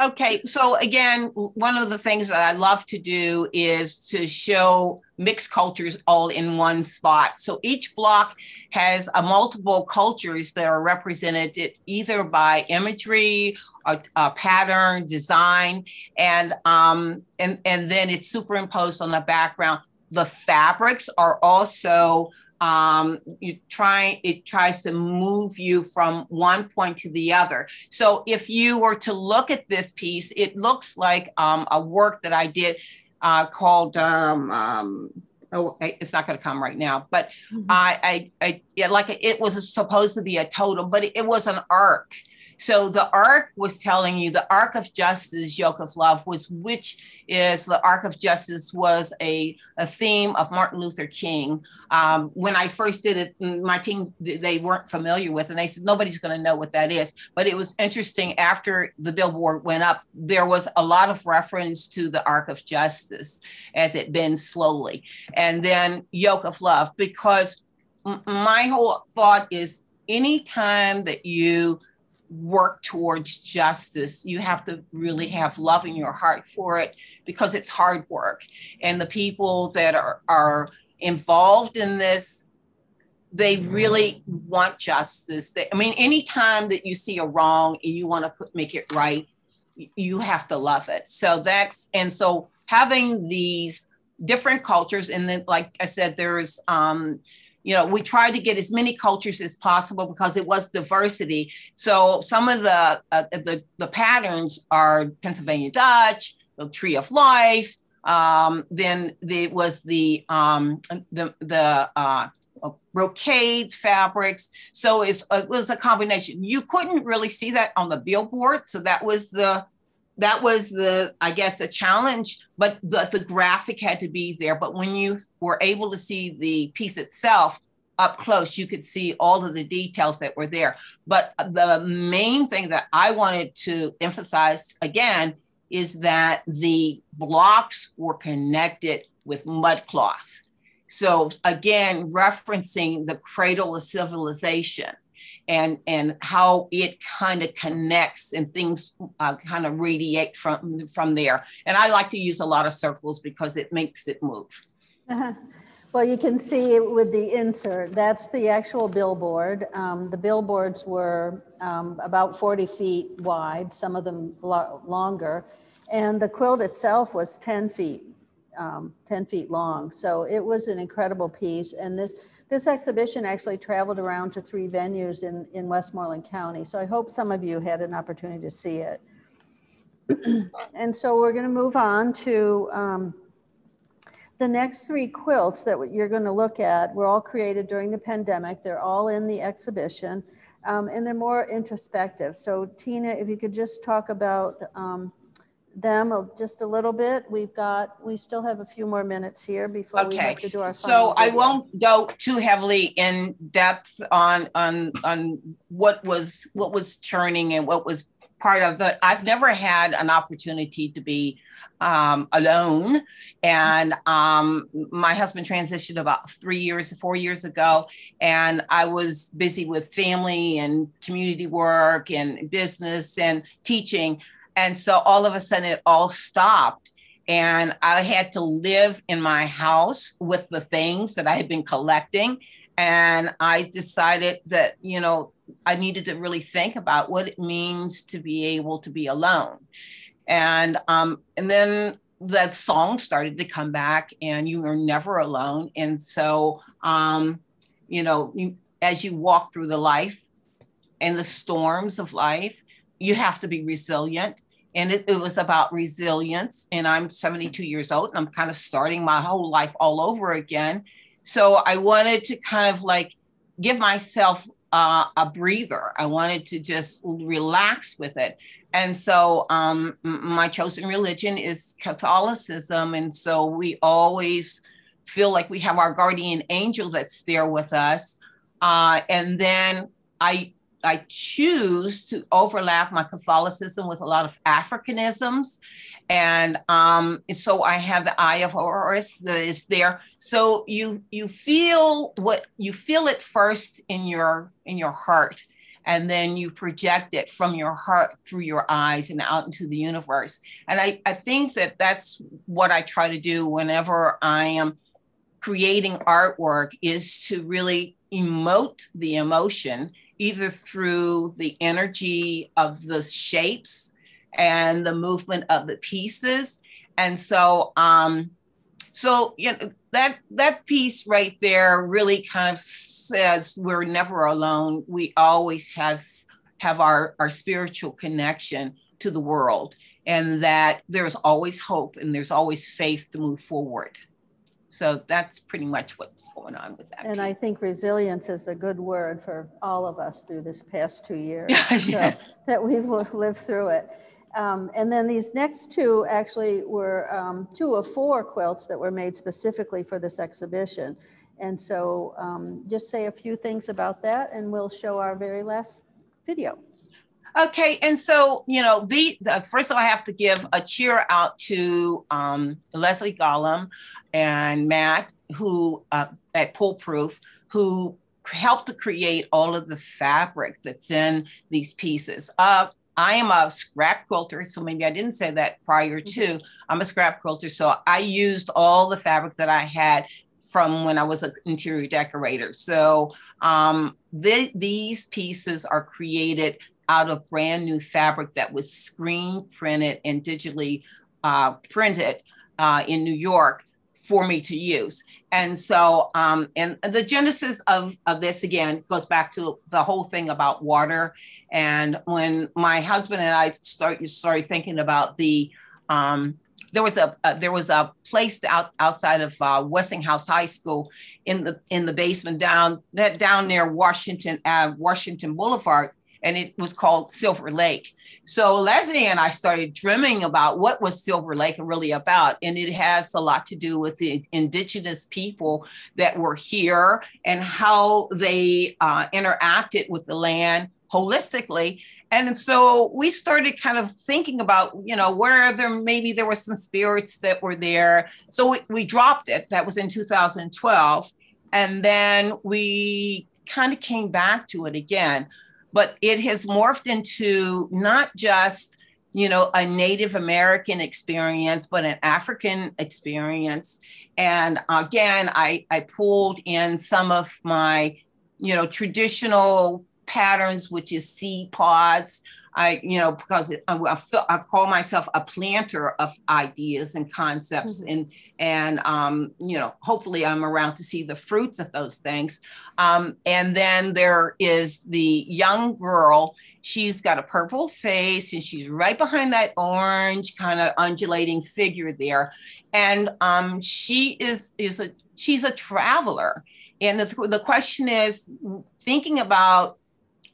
Okay, so again, one of the things that I love to do is to show mixed cultures all in one spot. So each block has a multiple cultures that are represented either by imagery or a pattern, design, and um, and and then it's superimposed on the background. The fabrics are also um, you try it tries to move you from one point to the other. So if you were to look at this piece, it looks like um, a work that I did uh, called. Um, um oh, it's not going to come right now, but mm-hmm. I, I, I, yeah, like it was supposed to be a totem, but it, it was an arc. So the arc was telling you the arc of justice, yoke of love, was which is the arc of justice was a, a theme of Martin Luther King. Um, when I first did it, my team they weren't familiar with, and they said nobody's going to know what that is. But it was interesting after the billboard went up, there was a lot of reference to the arc of justice as it bends slowly, and then yoke of love because my whole thought is anytime that you work towards justice, you have to really have love in your heart for it because it's hard work. And the people that are, are involved in this, they really want justice. They, I mean, anytime that you see a wrong and you want to put, make it right, you have to love it. So that's, and so having these different cultures, and then, like I said, there's, um, you know, we tried to get as many cultures as possible because it was diversity. So some of the uh, the, the patterns are Pennsylvania Dutch, the Tree of Life. Um, then there was the um, the the uh, brocades, fabrics. So it was a combination. You couldn't really see that on the billboard, so that was the that was the i guess the challenge but the, the graphic had to be there. But when you were able to see the piece itself up close you could see all of the details that were there. But the main thing that i wanted to emphasize again is that the blocks were connected with mud cloth. So again referencing the cradle of civilization and and how it kind of connects and things uh, kind of radiate from from there. And I like to use a lot of circles because it makes it move.
Uh-huh. Well, you can see with the insert, that's the actual billboard. Um, the billboards were um, about 40 feet wide, some of them lo- longer. And the quilt itself was 10 feet, um, 10 feet long. So it was an incredible piece. And this, this exhibition actually traveled around to three venues in, in Westmoreland County. So I hope some of you had an opportunity to see it. and so we're going to move on to um, the next three quilts that you're going to look at were all created during the pandemic. They're all in the exhibition um, and they're more introspective. So Tina, if you could just talk about um, them of just a little bit. We've got, we still have a few more minutes here before we have to do our.
So I won't go too heavily in depth on on on what was what was churning and what was part of it. I've never had an opportunity to be um, alone, and um, my husband transitioned about three years, four years ago, and I was busy with family and community work and business and teaching. And so all of a sudden it all stopped. And I had to live in my house with the things that I had been collecting. And I decided that, you know, I needed to really think about what it means to be able to be alone. And um, and then that song started to come back, and you were never alone. And so, um, you know, you, as you walk through the life and the storms of life, you have to be resilient and it, it, was about resilience. And I'm 72 years old and I'm kind of starting my whole life all over again. So I wanted to kind of like give myself uh, a breather. I wanted to just relax with it. And so um, my chosen religion is Catholicism. And so we always feel like we have our guardian angel that's there with us. Uh, and then I I choose to overlap my Catholicism with a lot of Africanisms. And um, so I have the eye of Horus that is there. So you you feel what you feel it first in your in your heart, and then you project it from your heart through your eyes and out into the universe. And I, I think that that's what I try to do whenever I am creating artwork is to really emote the emotion either through the energy of the shapes and the movement of the pieces. And so, um, so you know that that piece right there really kind of says we're never alone. We always have have our our spiritual connection to the world, and that there's always hope and there's always faith to move forward. So that's pretty much what's going on with that.
And piece. I think resilience is a good word for all of us through this past two years.
yes.
So, that we've lived through it. Um, and then these next two actually were um, two of four quilts that were made specifically for this exhibition. And so um, just say a few things about that and we'll show our very last video.
Okay, and so you know, the, the, first of all, I have to give a cheer out to um, Leslie Golomb and Matt, who uh, at Pullproof, who helped to create all of the fabric that's in these pieces. Uh, I am a scrap quilter, so maybe I didn't say that prior to. Mm-hmm. I'm a scrap quilter, so I used all the fabric that I had from when I was an interior decorator. So um, the, these pieces are created out of brand new fabric that was screen printed and digitally uh, printed uh, in New York for me to use. And so, um, and the genesis of, of this again goes back to the whole thing about water. And when my husband and I start, started thinking about the, um, there was a uh, there was a place out outside of uh, Westinghouse High School in the in the basement down that down near Washington uh, Washington Boulevard and it was called Silver Lake. So Leslie and I started dreaming about what was Silver Lake really about, and it has a lot to do with the indigenous people that were here and how they uh, interacted with the land holistically. And so we started kind of thinking about, you know, where there maybe there were some spirits that were there. So we, we dropped it. That was in 2012. And then we kind of came back to it again but it has morphed into not just you know a native american experience but an african experience. And again i i pulled in some of my you know traditional patterns which is seed pods I, you know, because I, I, feel, I call myself a planter of ideas and concepts, mm-hmm. and and um, you know, hopefully I'm around to see the fruits of those things. Um, and then there is the young girl. She's got a purple face, and she's right behind that orange kind of undulating figure there, and um, she is is a she's a traveler. And the, the question is thinking about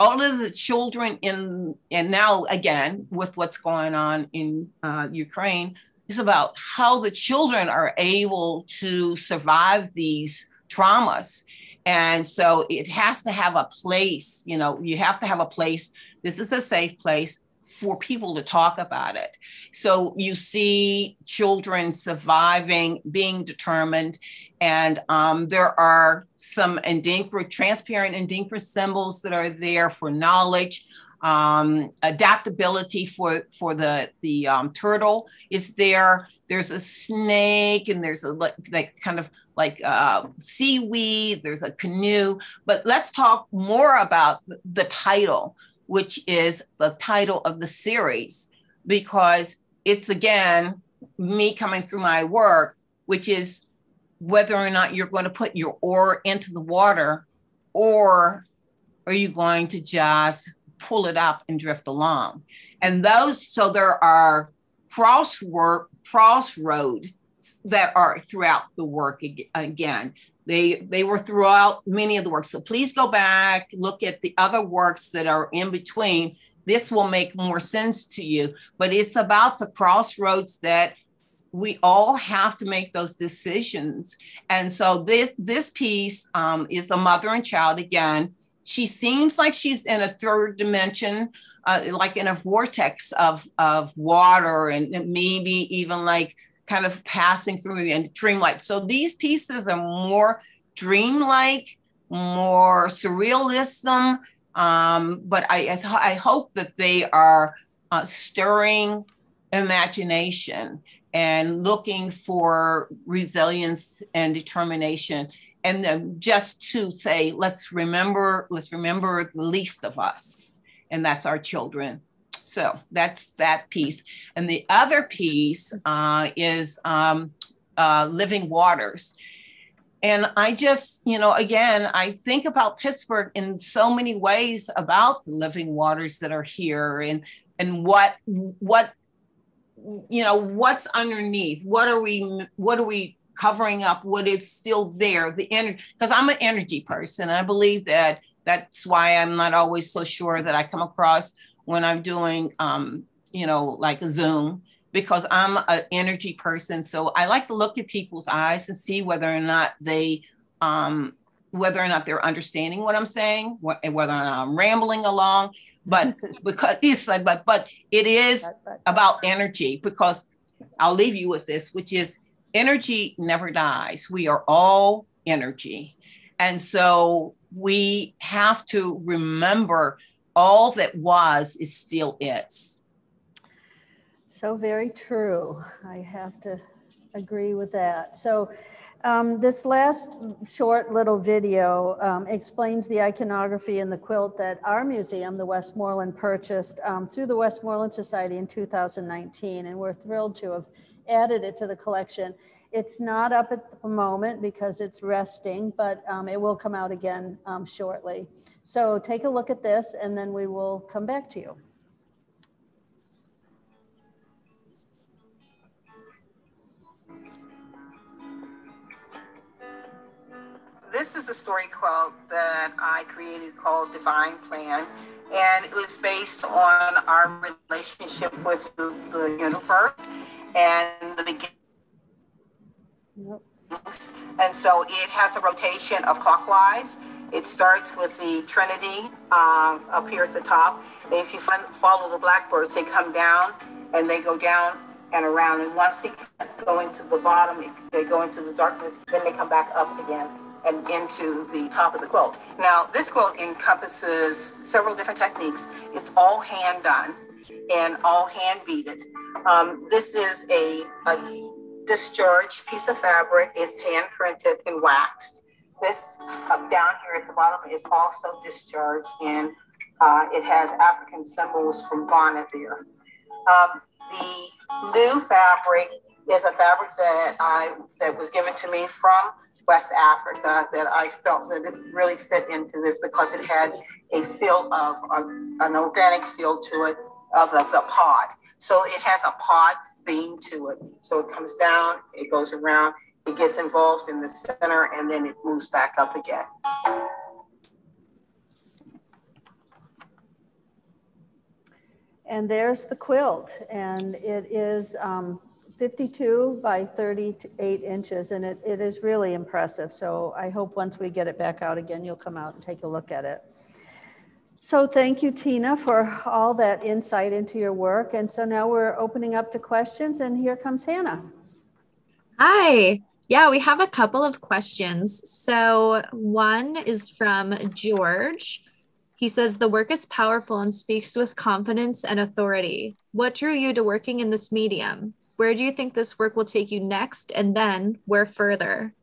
all of the children in and now again with what's going on in uh, ukraine is about how the children are able to survive these traumas and so it has to have a place you know you have to have a place this is a safe place for people to talk about it. So you see children surviving, being determined, and um, there are some Adinkra, transparent Adinkra symbols that are there for knowledge. Um, adaptability for for the the um, turtle is there. There's a snake and there's a like kind of like uh, seaweed. There's a canoe. But let's talk more about the title which is the title of the series, because it's again me coming through my work, which is whether or not you're going to put your oar into the water or are you going to just pull it up and drift along? And those, so there are crossword, crossroad that are throughout the work again. They they were throughout many of the works. So please go back, look at the other works that are in between. This will make more sense to you. But it's about the crossroads that we all have to make those decisions. And so this this piece um, is the mother and child again. She seems like she's in a third dimension, uh, like in a vortex of of water, and maybe even like kind of passing through and dreamlike. So these pieces are more dreamlike, more surrealism. Um, but I, I, th- I, hope that they are uh, stirring imagination and looking for resilience and determination. And then just to say, let's remember, let's remember the least of us, and that's our children. So that's that piece. And the other piece uh, is um, uh, Living Waters. And I just, you know, again, I think about Pittsburgh in so many ways about the living waters that are here and and what what you know what's underneath what are we what are we covering up what is still there the energy because i'm an energy person i believe that that's why i'm not always so sure that i come across when I'm doing, um, you know, like a Zoom because I'm an energy person. So I like to look at people's eyes and see whether or not they, um, whether or not they're understanding what I'm saying, and whether or not I'm rambling along. But because it's like, but but it is about energy because I'll leave you with this, which is energy never dies. We are all energy. And so we have to remember all that was is still is.
So very true. I have to agree with that. So um, this last short little video um, explains the iconography in the quilt that our museum, the Westmoreland, purchased um, through the Westmoreland Society in 2019, and we're thrilled to have added it to the collection. It's not up at the moment because it's resting, but um, it will come out again um, shortly. So take a look at this and then we will come back to you.
This is a story quilt that I created called Divine Plan. And it was based on our relationship with the, the universe and the beginning. Yep. And so it has a rotation of clockwise it starts with the Trinity um, up here at the top. And if you follow the blackbirds, they come down and they go down and around. And once they go into the bottom, they go into the darkness, then they come back up again and into the top of the quilt. Now, this quilt encompasses several different techniques. It's all hand done and all hand beaded. Um, this is a, a discharged piece of fabric. It's hand printed and waxed. This up down here at the bottom is also discharged and uh, it has African symbols from Ghana there. Um, the blue fabric is a fabric that I that was given to me from West Africa that I felt that it really fit into this because it had a feel of a, an organic feel to it of the, the pod. So it has a pod theme to it. So it comes down, it goes around, it gets involved in the center and then it moves back up again.
And there's the quilt, and it is um, 52 by 38 inches, and it, it is really impressive. So I hope once we get it back out again, you'll come out and take a look at it. So thank you, Tina, for all that insight into your work. And so now we're opening up to questions, and here comes Hannah.
Hi. Yeah, we have a couple of questions. So, one is from George. He says, The work is powerful and speaks with confidence and authority. What drew you to working in this medium? Where do you think this work will take you next? And then where further?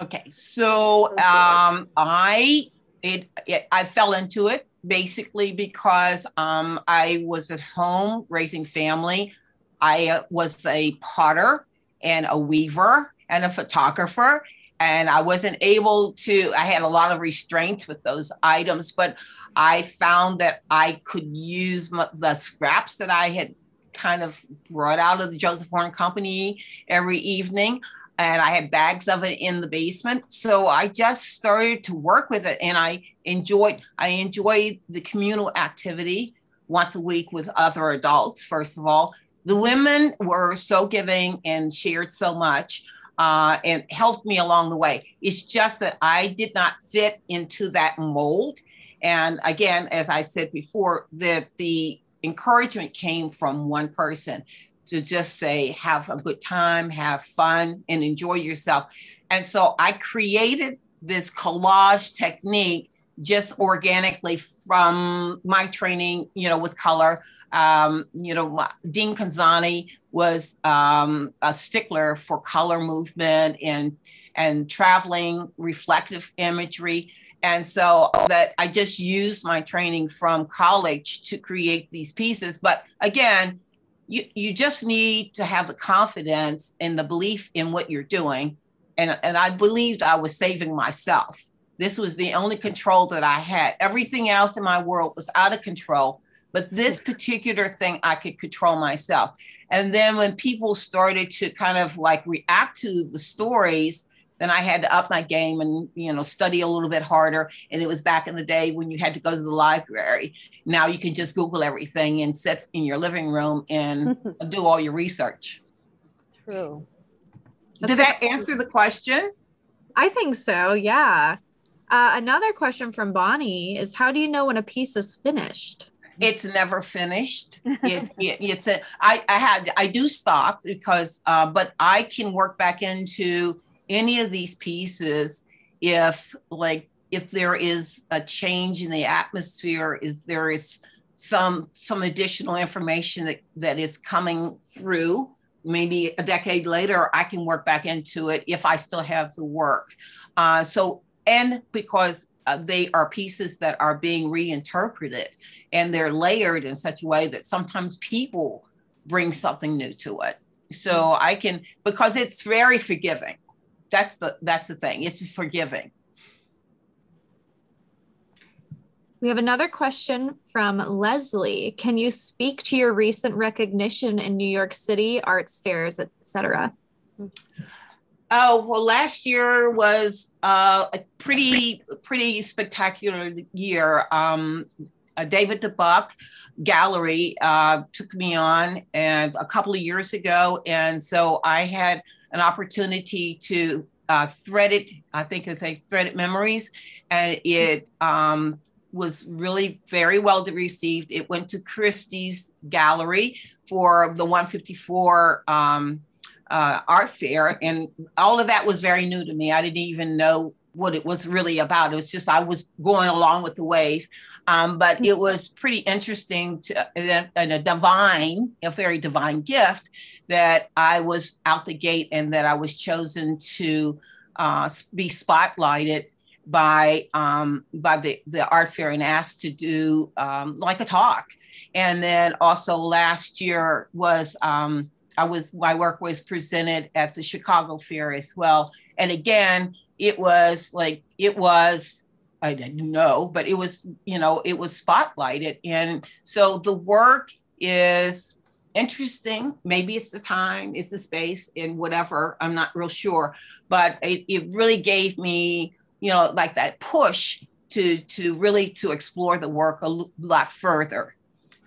Okay, so um, I it, it I fell into it basically because um, I was at home raising family. I uh, was a potter and a weaver and a photographer. and I wasn't able to, I had a lot of restraints with those items, but I found that I could use my, the scraps that I had kind of brought out of the Joseph Horne Company every evening. And I had bags of it in the basement. So I just started to work with it and I enjoyed, I enjoyed the communal activity once a week with other adults, first of all. The women were so giving and shared so much uh, and helped me along the way. It's just that I did not fit into that mold. And again, as I said before, that the encouragement came from one person to just say, have a good time, have fun, and enjoy yourself. And so I created this collage technique just organically from my training, you know, with color. Um, you know, Dean Kanzani was um, a stickler for color movement and and traveling reflective imagery. And so that I just used my training from college to create these pieces. But again, you, you just need to have the confidence and the belief in what you're doing. And, and I believed I was saving myself. This was the only control that I had. Everything else in my world was out of control. But this particular thing, I could control myself. And then when people started to kind of like react to the stories, then I had to up my game and you know study a little bit harder. And it was back in the day when you had to go to the library. Now you can just Google everything and sit in your living room and do all your research.
True.
Did that answer the question?
I think so. Yeah. Uh, another question from Bonnie is How do you know when a piece is finished?
It's never finished. It, it, it's a, I, I had, I do stop because, uh, but I can work back into any of these pieces if, like, if there is a change in the atmosphere, is there is some some additional information that, that is coming through maybe a decade later i can work back into it if i still have the work. Uh, so and because uh, they are pieces that are being reinterpreted and they're layered in such a way that sometimes people bring something new to it. So i can because it's very forgiving that's the that's the thing. It's forgiving.
We have another question from leslie. Can you speak to your recent recognition in new york city arts fairs etc
Oh well, last year was uh, a pretty pretty spectacular year. Um, uh, David De Buck Gallery uh, took me on and a couple of years ago, and so I had an opportunity to uh, thread it. I think it's a threaded memories, and it um, was really very well received. It went to Christie's Gallery for the 154. Um, uh, art fair, and all of that was very new to me. I didn't even know what it was really about. It was just I was going along with the wave. Um, but it was pretty interesting to, and a divine, a very divine gift that I was out the gate and that I was chosen to uh, be spotlighted by um, by the, the art fair and asked to do um, like a talk. And then also last year was um, I was my work was presented at the Chicago Fair as well. And again, it was like it was I didn't know, but it was you know it was spotlighted, and so the work is interesting. Maybe it's the time, it's the space, and whatever. I'm not real sure, but it, it really gave me you know like that push to to really to explore the work a lot further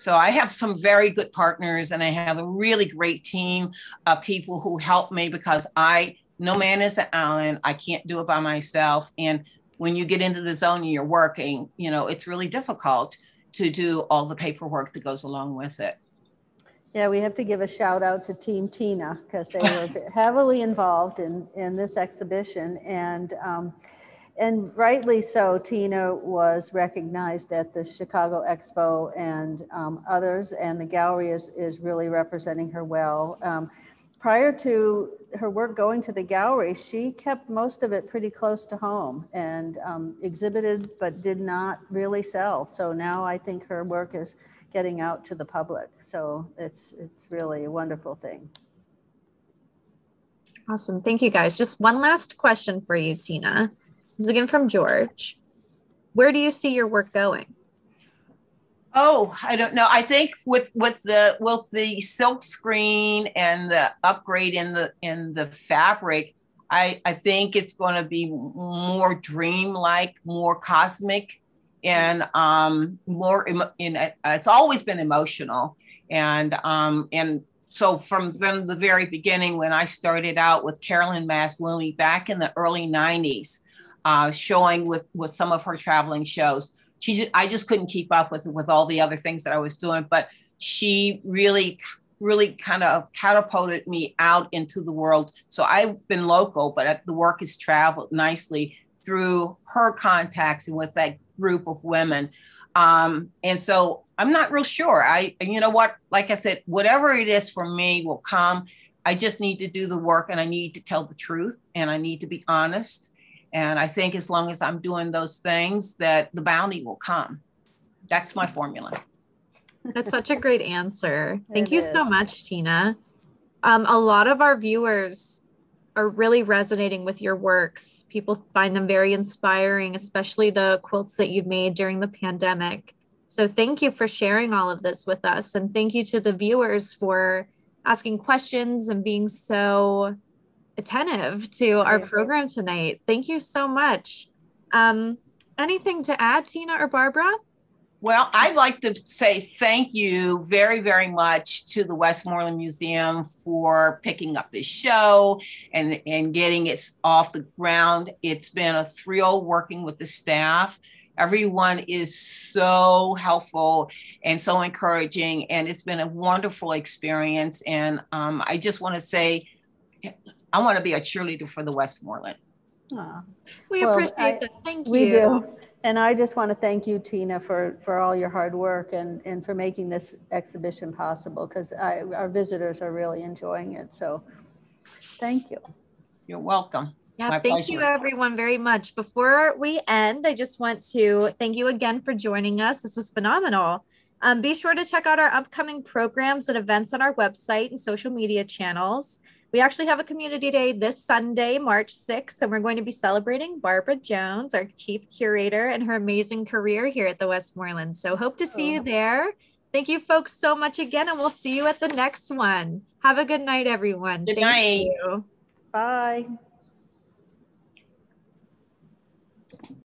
so I have some very good partners and I have a really great team of people who help me because I, no man is an island. I can't do it by myself. And when you get into the zone and you're working, you know, it's really difficult to do all the paperwork that goes along with it.
Yeah, we have to give a shout out to Team Tina because they were heavily involved in, in this exhibition. And um, and rightly so, Tina was recognized at the Chicago Expo and um, others, and the gallery is, is really representing her well. Um, prior to her work going to the gallery, she kept most of it pretty close to home and um, exhibited, but did not really sell. So now I think her work is getting out to the public. So it's, it's really a wonderful thing.
Awesome. Thank you guys. Just one last question for you, Tina. This is again from George. Where do you see your work going?
Oh, I don't know. I think with with the with the silk screen and the upgrade in the in the fabric, I I think it's going to be more dreamlike, more cosmic, and um more in. It's always been emotional, and um and so from from the very beginning when I started out with Carolyn Mazloomi back in the early '90s, uh, showing with with some of her traveling shows she just, I just couldn't keep up with with all the other things that I was doing. But she really, really kind of catapulted me out into the world. So I've been local, but the work has traveled nicely through her contacts and with that group of women. Um, and so I'm not real sure. I, you know what, like I said, whatever it is for me will come. I just need to do the work and I need to tell the truth and I need to be honest and I think as long as I'm doing those things, that the bounty will come. That's my formula.
That's such a great answer. Thank it you is. so much, Tina. Um, a lot of our viewers are really resonating with your works. People find them very inspiring, especially the quilts that you've made during the pandemic. So thank you for sharing all of this with us. And thank you to the viewers for asking questions and being so attentive to our program tonight. Thank you so much. Um, anything to add, Tina or Barbara?
Well, I'd like to say thank you very, very much to the Westmoreland Museum for picking up this show and, and getting it off the ground. It's been a thrill working with the staff. Everyone is so helpful and so encouraging, and it's been a wonderful experience. And um, I just want to say I want to be a cheerleader for the Westmoreland.
Aww. We well, appreciate I, that. Thank you.
We do. And I just want to thank you, Tina, for, for all your hard work and, and for making this exhibition possible because our visitors are really enjoying it. So thank you.
You're welcome.
Yeah, My thank pleasure. you everyone very much. Before we end, I just want to thank you again for joining us. This was phenomenal. Um, be sure to check out our upcoming programs and events on our website and social media channels. We actually have a community day this Sunday, March 6th, and we're going to be celebrating Barbara Jones, our chief curator, and her amazing career here at the Westmoreland. So hope to see oh. you there. Thank you folks so much again, and we'll see you at the next one. Have a good night, everyone.
Good Thank night.
You. Bye.